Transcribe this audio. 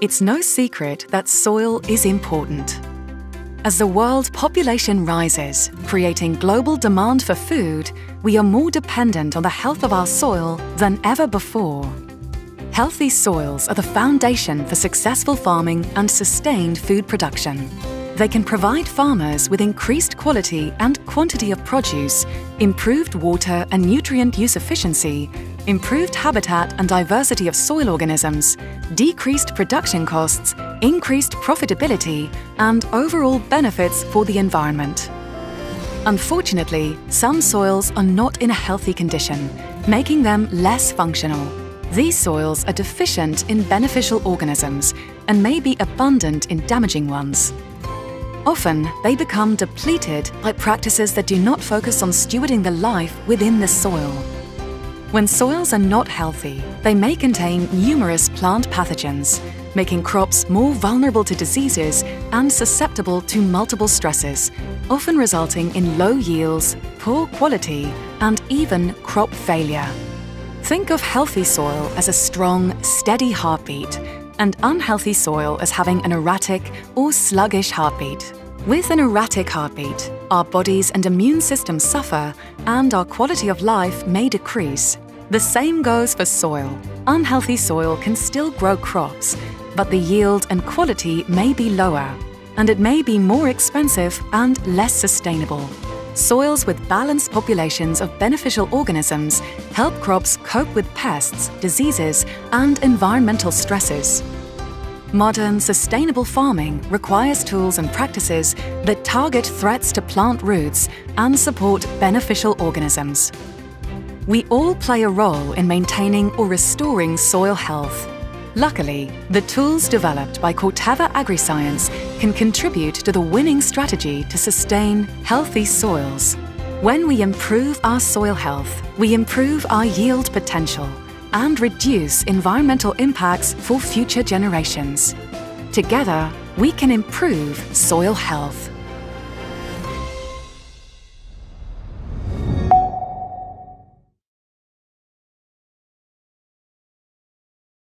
It's no secret that soil is important. As the world population rises, creating global demand for food, we are more dependent on the health of our soil than ever before. Healthy soils are the foundation for successful farming and sustained food production. They can provide farmers with increased quality and quantity of produce, improved water and nutrient use efficiency, improved habitat and diversity of soil organisms, decreased production costs, increased profitability, and overall benefits for the environment. Unfortunately, some soils are not in a healthy condition, making them less functional. These soils are deficient in beneficial organisms and may be abundant in damaging ones. Often, they become depleted by practices that do not focus on stewarding the life within the soil. When soils are not healthy, they may contain numerous plant pathogens, making crops more vulnerable to diseases and susceptible to multiple stresses, often resulting in low yields, poor quality, and even crop failure. Think of healthy soil as a strong, steady heartbeat, and unhealthy soil as having an erratic or sluggish heartbeat. With an erratic heartbeat, our bodies and immune systems suffer and our quality of life may decrease. The same goes for soil. Unhealthy soil can still grow crops, but the yield and quality may be lower, and it may be more expensive and less sustainable. Soils with balanced populations of beneficial organisms help crops cope with pests, diseases, and environmental stresses. Modern, sustainable farming requires tools and practices that target threats to plant roots and support beneficial organisms. We all play a role in maintaining or restoring soil health. Luckily, the tools developed by Corteva Agriscience can contribute to the winning strategy to sustain healthy soils. When we improve our soil health, we improve our yield potential and reduce environmental impacts for future generations. Together, we can improve soil health.